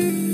you.